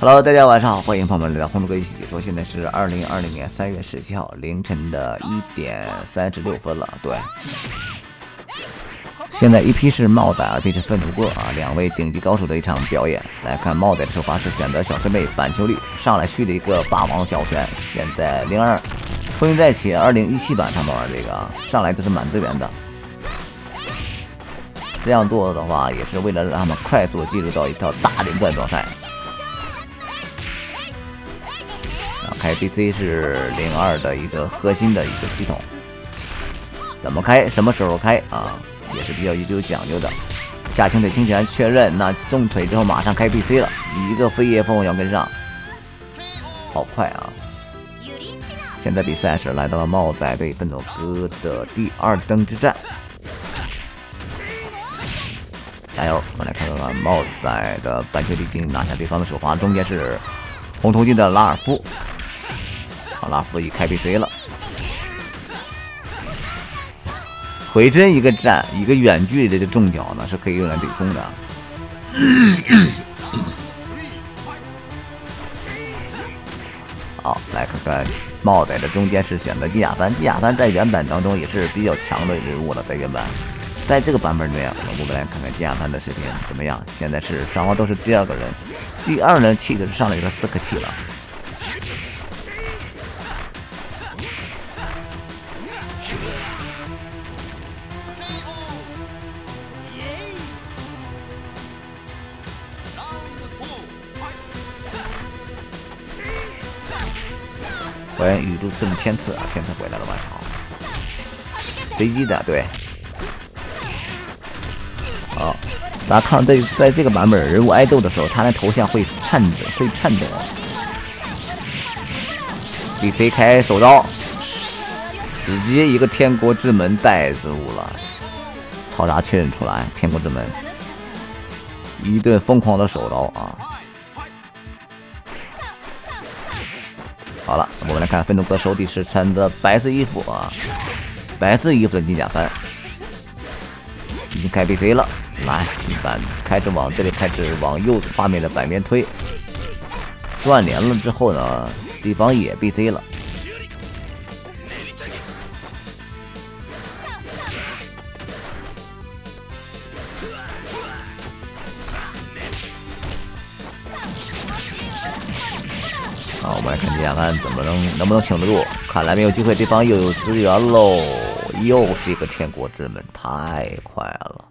Hello，大家晚上好，欢迎朋友们来到红哥一起解说。现在是二零二零年三月十七号凌晨的一点三十六分了。对，现在一批是帽仔，二批是粪土哥啊，两位顶级高手的一场表演。来看帽仔的首发是选择小师妹板球里上来续了一个霸王小拳。现在零二风云再起二零一七版他们玩这个上来就是满资源的，这样做的话也是为了让他们快速进入到一套大连贯状态。开 BC 是零二的一个核心的一个系统，怎么开，什么时候开啊，也是比较有讲究的。下清腿清拳确认，那重腿之后马上开 BC 了，一个飞叶凤要跟上，好快啊！现在比赛是来到了帽仔对奋斗哥的第二登之战，加油！我们来看看帽仔的半球已经拿下对方的首发，中间是红头巾的拉尔夫。拉夫一开 BC 了，回针一个站，一个远距离的重脚呢是可以用来对冲的。好，来看看帽仔的中间是选择金亚帆，金亚帆在原版当中也是比较强的人物了，在原版，在这个版本里面，我们来看看金亚帆的视频怎么样？现在是双方都是第二个人，第二人气的是上了一个四克气了。欢迎宇宙次的天赐啊，天赐回来了，晚上好。随机的对，好，大家看在在这个版本人物爱豆的时候，他那头像会颤抖，会颤抖。李飞开手刀，直接一个天国之门带走了，超杀确认出来，天国之门，一顿疯狂的手刀啊！好了，我们来看愤怒哥手底是穿的白色衣服啊，白色衣服的金甲帆已经开 BC 了，来，一般开始往这里开始往右画面的反面推，断连了之后呢，对方也 BC 了。好，我们来看金亚帆怎么能能不能挺得住？看来没有机会，对方又有资源喽，又是一个天国之门，太快了。